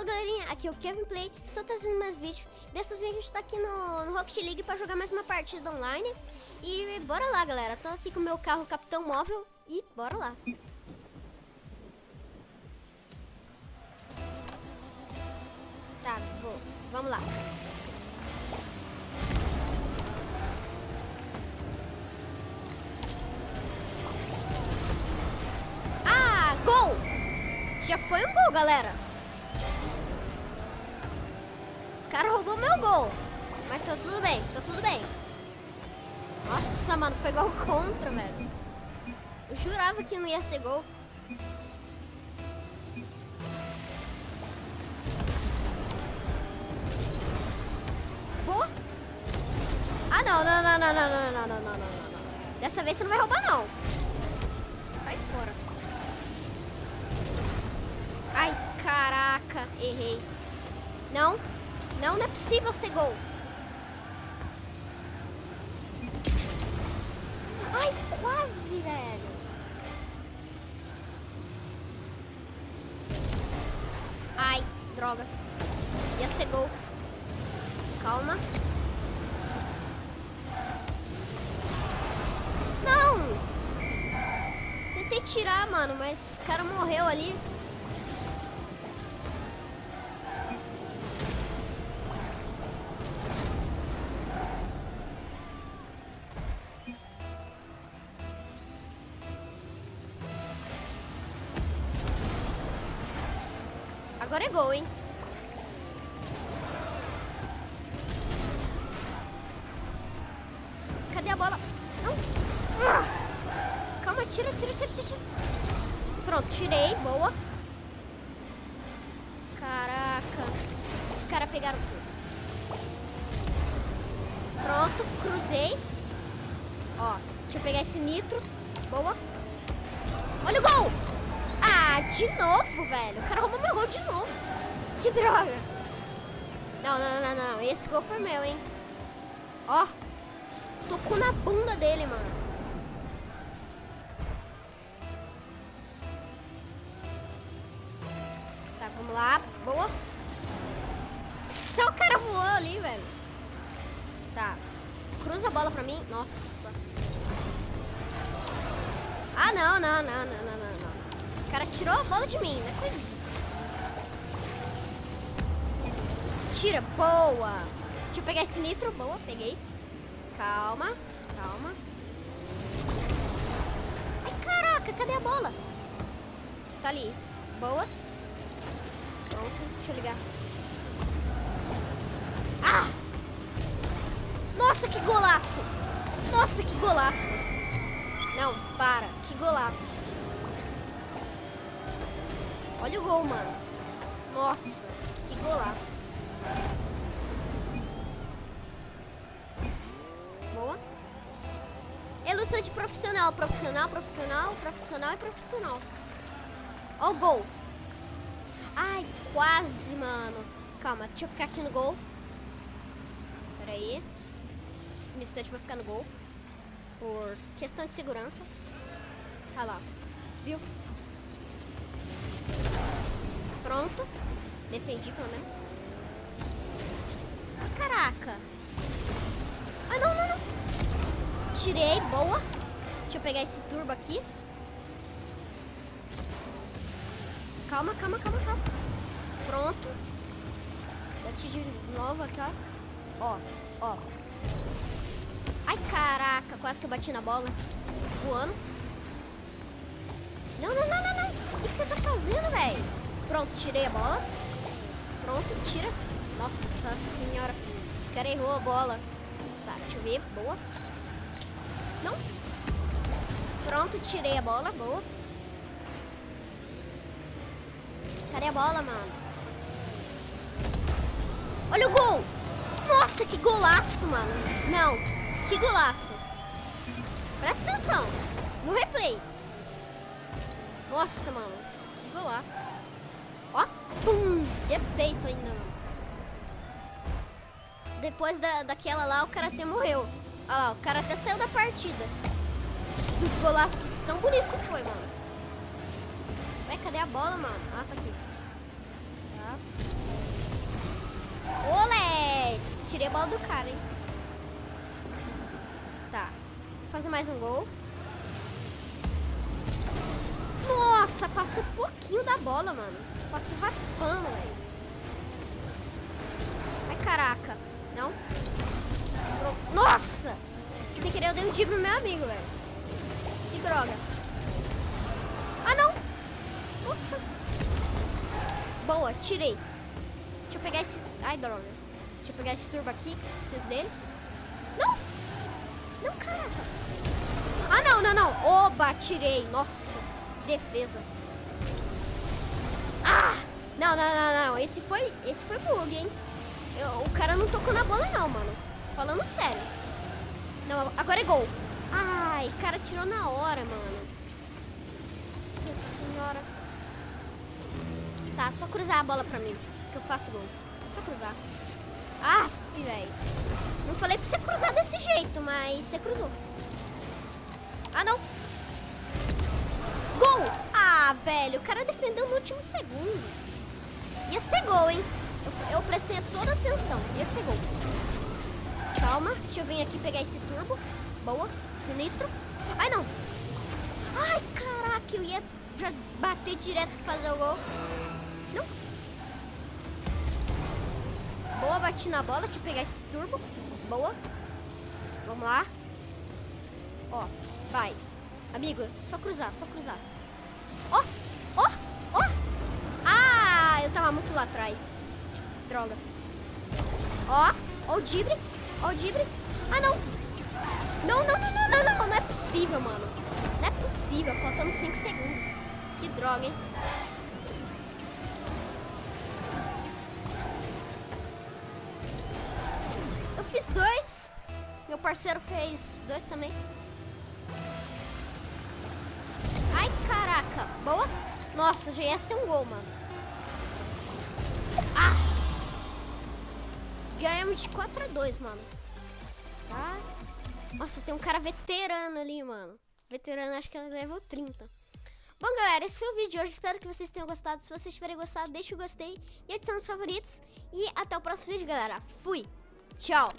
Fala galerinha, aqui é o Kevin Play, estou trazendo mais vídeos. Dessa vez a gente tá aqui no, no Rocket League para jogar mais uma partida online. E bora lá galera, tô aqui com o meu carro Capitão Móvel e bora lá. Tá, vou, vamos lá. Ah, gol! Já foi um gol, galera. Roubou meu gol. Mas tá tudo bem, tá tudo bem. Nossa, mano, foi gol contra, velho. Eu jurava que não ia ser gol. Boa. Ah, não, não, não, não, não, não, não, não, não, não. Dessa vez você não vai roubar, não. Sai fora. Ai, caraca, errei. Não, não, não é possível ser gol. Ai, quase, velho. Ai, droga. Ia ser gol. Calma. Não! Tentei tirar, mano, mas o cara morreu ali. Agora é gol, hein? Cadê a bola? Não. Ah! Calma, tira, tira, tira, tira. Pronto, tirei. Boa. Caraca. Os caras pegaram tudo. Pronto, cruzei. Ó, deixa eu pegar esse nitro. Boa. Olha o gol! De novo, velho. O cara roubou meu gol de novo. Que droga. Não, não, não, não. Esse gol foi meu, hein. Ó. Tocou na bunda dele, mano. Tá, vamos lá. Boa. Só o cara voou ali, velho. Tá. Cruza a bola pra mim. Nossa. Ah, não, não, não, não, não, não, não. O cara tirou a bola de mim, né? Coisa. Tira, boa. Deixa eu pegar esse nitro. Boa, peguei. Calma, calma. Ai, caraca, cadê a bola? Tá ali. Boa. Pronto, deixa eu ligar. Ah! Nossa, que golaço! Nossa, que golaço! Não, para. Que golaço. Olha o gol, mano. Nossa, que golaço. Boa. É luta de profissional, profissional, profissional, profissional e profissional. Ó o gol. Ai, quase, mano. Calma, deixa eu ficar aqui no gol. Pera aí. Esse instante vai ficar no gol. Por questão de segurança. Olha lá. Viu? Pronto. Defendi pelo menos. Ah, caraca. Ah, não, não, não. Tirei, boa. Deixa eu pegar esse turbo aqui. Calma, calma, calma, calma. Pronto. Bati de novo aqui, ó. Ó, ó. Ai, caraca. Quase que eu bati na bola. Voando. Não, não, não, não, não. O que, que você tá fazendo, velho? Pronto, tirei a bola. Pronto, tira. Nossa senhora. O cara errou a bola. Tá, deixa eu ver. Boa. Não. Pronto, tirei a bola. Boa. Cadê a bola, mano? Olha o gol! Nossa, que golaço, mano. Não, que golaço. Presta atenção. No replay. Nossa, mano. Que golaço. Ó, pum. De efeito ainda, mano. Depois da, daquela lá, o cara até morreu. Olha lá, o cara até saiu da partida. Que golaço tão bonito que foi, mano. Ué, cadê a bola, mano? Ah, tá aqui. Tá? Olé! Tirei a bola do cara, hein? Tá. Vou fazer mais um gol. Bola, mano. Passou raspando, velho. Ai, caraca. Não? Nossa! Sem querer eu dei um digo no meu amigo, velho. Que droga. Ah, não! Nossa! Boa, tirei. Deixa eu pegar esse... Ai, droga. Deixa eu pegar esse turbo aqui. Preciso dele. Não! Não, caraca. Ah, não, não, não. Oba, tirei. Nossa, defesa. Ah! Não, não, não, não. Esse foi, esse foi bug, hein? Eu, o cara não tocou na bola, não, mano. Falando sério. Não, agora é gol. Ai, cara tirou na hora, mano. Nossa senhora. Tá, só cruzar a bola pra mim, que eu faço gol. Só cruzar. Ah, velho. Não falei pra você cruzar desse jeito, mas você cruzou. Ah, não. Velho, o cara defendeu no último segundo. Ia ser gol, hein? Eu, eu prestei toda atenção. Ia ser gol. Calma, deixa eu vir aqui pegar esse turbo. Boa, esse nitro. Ai, não. Ai, caraca, eu ia já bater direto pra fazer o gol. Não. Boa, bati na bola. Deixa eu pegar esse turbo. Boa. Vamos lá. Ó, vai. Amigo, só cruzar, só cruzar. Ó, ó, ó. Ah, eu tava muito lá atrás. Droga. Ó, ó o dibre. Ó o dibre. Ah, não. Não, não, não, não, não, não. Não é possível, mano. Não é possível. Faltando 5 segundos. Que droga, hein? Eu fiz dois. Meu parceiro fez dois também. Nossa, já ia ser um gol, mano. Ah! Ganhamos de 4 a 2, mano. Tá? Nossa, tem um cara veterano ali, mano. Veterano, acho que ele levou 30. Bom, galera, esse foi o vídeo de hoje. Espero que vocês tenham gostado. Se vocês tiverem gostado, deixe o gostei e adicione os favoritos. E até o próximo vídeo, galera. Fui! Tchau!